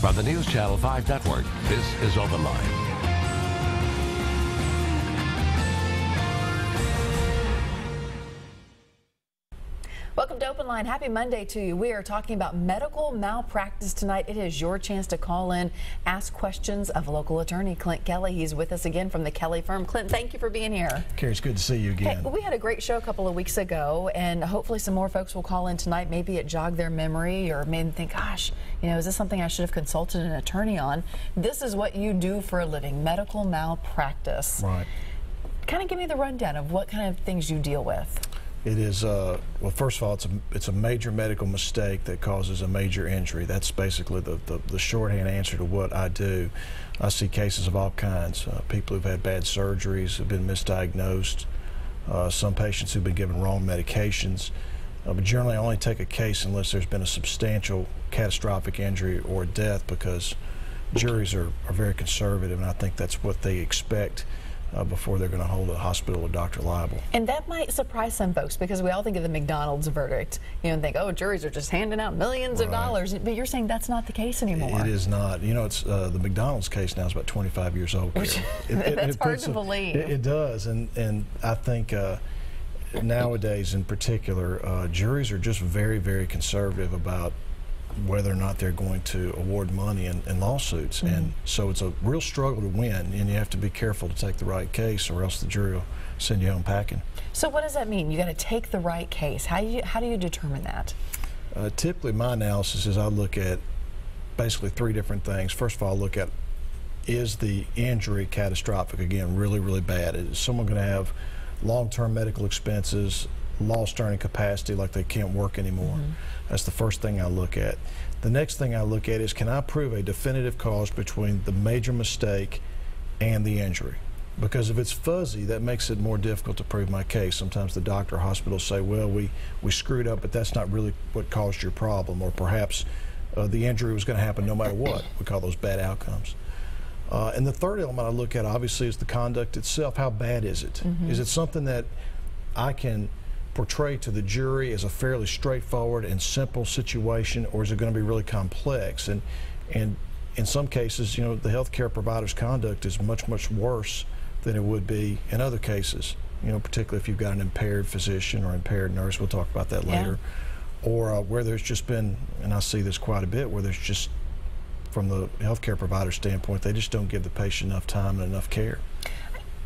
From the News Channel 5 Network, this is Open Line. Welcome to Open Line. Happy Monday to you. We are talking about medical malpractice tonight. It is your chance to call in, ask questions of local attorney Clint Kelly. He's with us again from the Kelly firm. Clint, thank you for being here. Carrie, it's good to see you again. We had a great show a couple of weeks ago, and hopefully some more folks will call in tonight. Maybe it jogged their memory or made them think, gosh, you know, is this something I should have consulted an attorney on? This is what you do for a living, medical malpractice. Right. Kind of give me the rundown of what kind of things you deal with. It is, uh, well, first of all, it's a, it's a major medical mistake that causes a major injury. That's basically the, the, the shorthand answer to what I do. I see cases of all kinds. Uh, people who've had bad surgeries, have been misdiagnosed, uh, some patients who've been given wrong medications. Uh, but generally, I only take a case unless there's been a substantial catastrophic injury or death because juries are, are very conservative, and I think that's what they expect uh, before they're going to hold a hospital or doctor liable. And that might surprise some folks because we all think of the McDonald's verdict, you know, and think, oh, juries are just handing out millions right. of dollars. But you're saying that's not the case anymore. It is not. You know, it's uh, the McDonald's case now is about 25 years old. Which, it, it, that's it hard to a, believe. It, does, and and I think. Uh, nowadays, in particular, uh, juries are just very, very conservative about whether or not they're going to award money in, in lawsuits. Mm -hmm. And so it's a real struggle to win, and you have to be careful to take the right case, or else the jury will send you home packing. So what does that mean? You got to take the right case. How do you how do you determine that? Uh, typically, my analysis is I look at basically three different things. First of all, I look at is the injury catastrophic? Again, really, really bad. Is someone going to have long-term medical expenses, lost earning capacity, like they can't work anymore? Mm -hmm that's the first thing I look at. The next thing I look at is can I prove a definitive cause between the major mistake and the injury? Because if it's fuzzy, that makes it more difficult to prove my case. Sometimes the doctor or hospital say, well, we, we screwed up, but that's not really what caused your problem. Or perhaps uh, the injury was going to happen no matter what. We call those bad outcomes. Uh, and the third element I look at, obviously, is the conduct itself. How bad is it? Mm -hmm. Is it something that I can portray to the jury as a fairly straightforward and simple situation, or is it going to be really complex? And and in some cases, you know, the healthcare provider's conduct is much much worse than it would be in other cases. You know, particularly if you've got an impaired physician or impaired nurse. We'll talk about that later. Yeah. Or uh, where there's just been, and I see this quite a bit, where there's just from the healthcare provider standpoint, they just don't give the patient enough time and enough care.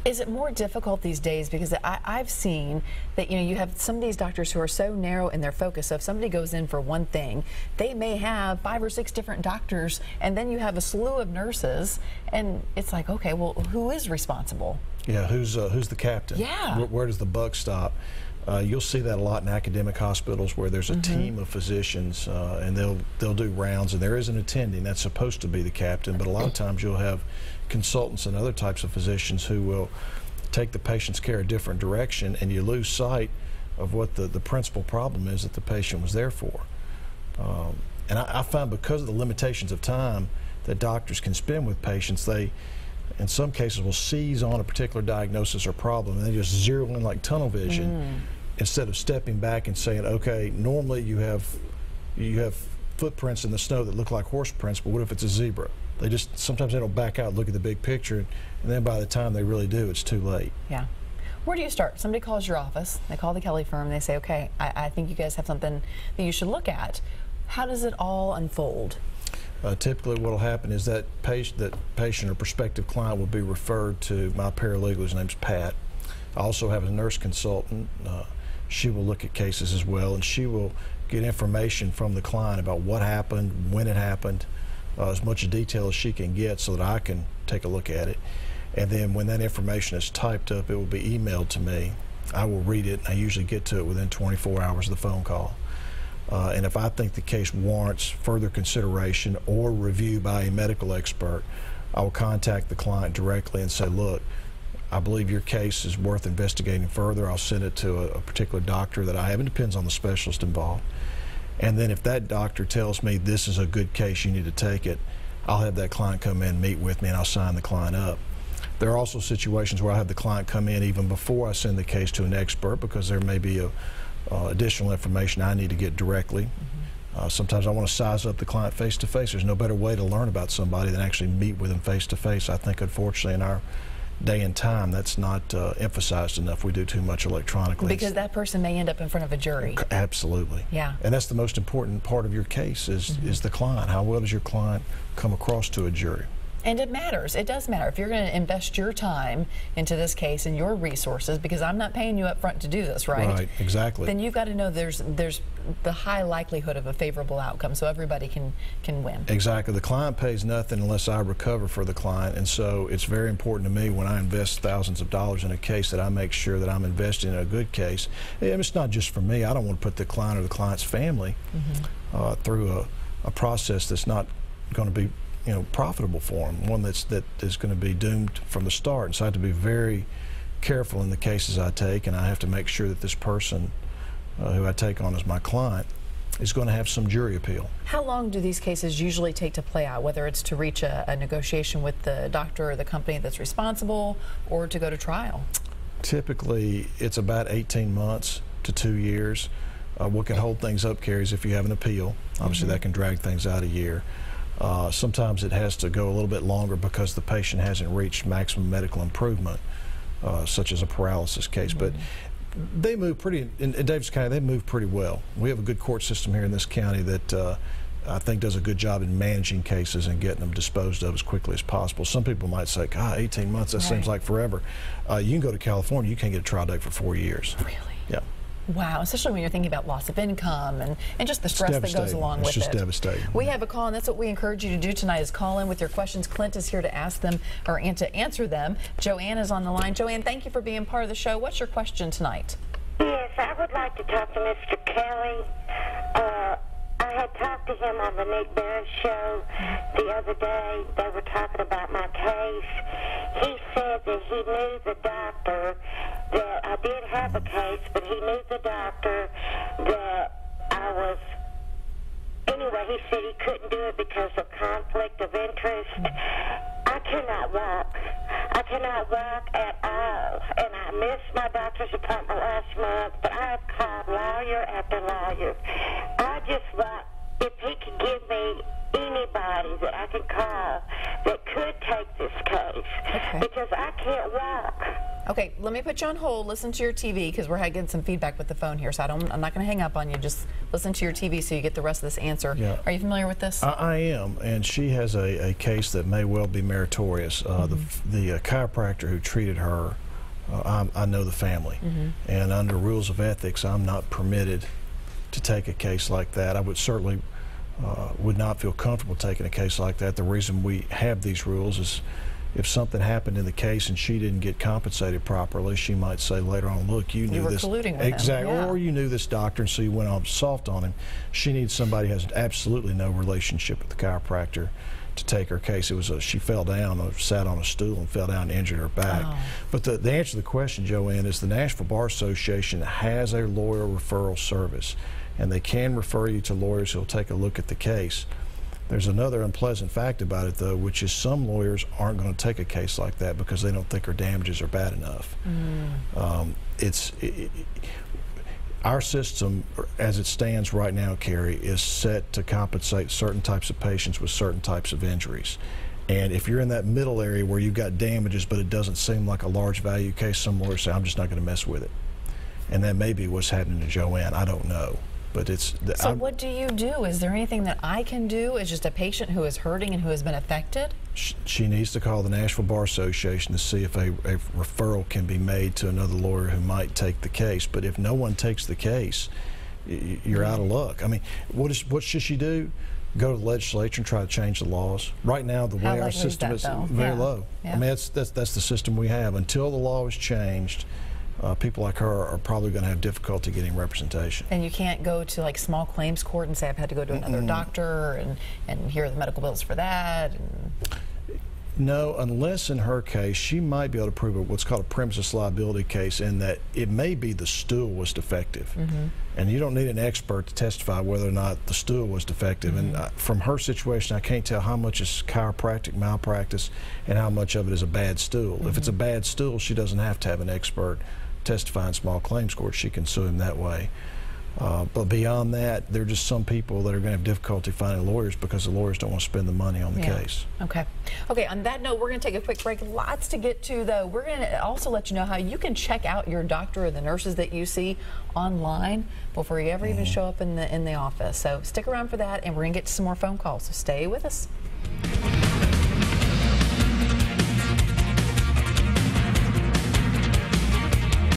Is it more difficult these days? Because I, have seen that you know you have some of these doctors who are so narrow in their focus. So if somebody goes in for one thing, they may have five or six different doctors, and then you have a slew of nurses, and it's like, okay, well, who is responsible? Yeah, who's uh, who's the captain? Yeah, where, where does the buck stop? Uh, you'll see that a lot in academic hospitals where there's a mm -hmm. team of physicians uh, and they'll they'll do rounds and there is an attending that's supposed to be the captain, but a lot of times you'll have consultants and other types of physicians who will take the patient's care a different direction and you lose sight of what the, the principal problem is that the patient was there for. Um, and I, I find because of the limitations of time that doctors can spend with patients, they in some cases will seize on a particular diagnosis or problem and they just zero in like tunnel vision mm. Instead of stepping back and saying, okay, normally you have you have footprints in the snow that look like horse prints, but what if it's a zebra? They just sometimes they don't back out, look at the big picture, and then by the time they really do, it's too late. Yeah. Where do you start? Somebody calls your office, they call the Kelly firm, they say, okay, I, I think you guys have something that you should look at. How does it all unfold? Uh, typically what will happen is that patient, that patient or prospective client will be referred to my paralegal, his name's Pat. I also have a nurse consultant. Uh, she will look at cases as well, and she will get information from the client about what happened, when it happened, uh, as much detail as she can get so that I can take a look at it. And then when that information is typed up, it will be emailed to me. I will read it. and I usually get to it within 24 hours of the phone call. Uh, and if I think the case warrants further consideration or review by a medical expert, I will contact the client directly and say, look, I believe your case is worth investigating further. I'll send it to a, a particular doctor that I have. It depends on the specialist involved. And then if that doctor tells me this is a good case, you need to take it, I'll have that client come in, meet with me, and I'll sign the client up. There are also situations where I have the client come in even before I send the case to an expert because there may be a, uh, additional information I need to get directly. Mm -hmm. Uh, sometimes I want to size up the client face to face. There's no better way to learn about somebody than actually meet with them face to face. I think, unfortunately, in our day and time, that's not uh, emphasized enough. We do too much electronically. Because that person may end up in front of a jury. Absolutely. Yeah. And that's the most important part of your case is, Mm-hmm. is the client. How well does your client come across to a jury? And it matters. It does matter. If you're going to invest your time into this case and your resources, because I'm not paying you up front to do this, right? Right, exactly. Then you've got to know there's there's the high likelihood of a favorable outcome, so everybody can can win. Exactly. The client pays nothing unless I recover for the client, and so it's very important to me when I invest thousands of dollars in a case that I make sure that I'm investing in a good case. And it's not just for me. I don't want to put the client or the client's family uh, through a, a process that's not going to be, you know, profitable for them. One that's that is going to be doomed from the start. And so I have to be very careful in the cases I take, and I have to make sure that this person uh, who I take on as my client is going to have some jury appeal. How long do these cases usually take to play out, whether it's to reach a, a negotiation with the doctor or the company that's responsible or to go to trial? Typically, it's about 18 months to two years. Uh, what can hold things up, Carrie, is if you have an appeal. Obviously, that can drag things out a year. Uh, sometimes it has to go a little bit longer because the patient hasn't reached maximum medical improvement, uh, such as a paralysis case. But they move pretty, in, in Davidson County, they move pretty well. We have a good court system here in this county that uh, I think does a good job in managing cases and getting them disposed of as quickly as possible. Some people might say, God, 18 months, that seems like forever. Uh, you can go to California, you can't get a trial date for four years. Really? Yeah. Wow, especially when you're thinking about loss of income and, and just the stress that goes along It's with just devastating. We have a call, and that's what we encourage you to do tonight: is call in with your questions. Clint is here to ask them or and to answer them. Joanne is on the line. Joanne, thank you for being part of the show. What's your question tonight? Yes, I would like to talk to Mr. Kelly. Uh, I had talked to him on the Nick Barron show the other day. They were talking about my case. He said that he knew the doctor, that I did have a case, but Anyway, he said he couldn't do it because of conflict of interest. I cannot walk. I cannot walk at all. And I missed my doctor's appointment last month, but I have called lawyer after lawyer. I just want, if he could give me anybody that I could call that could take this case, Okay. because I can't walk. Okay, let me put you on hold. Listen to your TV because we're getting some feedback with the phone here. So I don't. I'm not going to hang up on you. Just listen to your TV so you get the rest of this answer. Yeah. Are you familiar with this? I, I am, and she has a, a case that may well be meritorious. Uh, The, the uh, chiropractor who treated her, uh, I, I know the family, and under rules of ethics, I'm not permitted to take a case like that. I would certainly uh, would not feel comfortable taking a case like that. The reason we have these rules is if something happened in the case and she didn't get compensated properly, she might say later on, "Look, you knew were this colluding with him." exactly, Yeah. or you knew this doctor, and so you went on soft on him." She needs somebody who has absolutely no relationship with the chiropractor to take her case. It was a, she fell down, or sat on a stool, and fell down and injured her back. Oh. But the, the answer to the question, Joanne, is the Nashville Bar Association has a lawyer referral service, and they can refer you to lawyers who'll take a look at the case. There's another unpleasant fact about it, though, which is some lawyers aren't going to take a case like that because they don't think her damages are bad enough. Um, it's i i our system, as it stands right now, Carrie, is set to compensate certain types of patients with certain types of injuries. And if you're in that middle area where you've got damages, but it doesn't seem like a large value case, some lawyers say, I'm just not going to mess with it. And that may be what's happening to Joanne. I don't know. But it's. so I'm- what do you do? Is there anything that I can do? Is just a patient who is hurting and who has been affected? sh- she needs to call the Nashville Bar Association to see if a, a referral can be made to another lawyer who might take the case. But if no one takes the case, you're out of luck. I mean, what is what should she do? Go to the legislature and try to change the laws. Right now, the How way our system is that, is very Yeah. low. Yeah. I mean, that's, that's that's the system we have. Until the law is changed, uh, people like her are probably going to have difficulty getting representation. And you can't go to like small claims court and say I've had to go to another doctor and and here are the medical bills for that. And, No, unless in her case, she might be able to prove what's called a premises liability case in that it may be the stool was defective. And you don't need an expert to testify whether or not the stool was defective. And uh, from her situation, I can't tell how much is chiropractic malpractice and how much of it is a bad stool. If it's a bad stool, she doesn't have to have an expert testify in small claims court. She can sue him that way. Uh, but beyond that, there are just some people that are going to have difficulty finding lawyers because the lawyers don't want to spend the money on the Yeah. case. Okay. Okay, on that note, we're going to take a quick break. Lots to get to, though. We're going to also let you know how you can check out your doctor or the nurses that you see online before you ever even show up in the in the office. So stick around for that, and we're going to get to some more phone calls. So stay with us.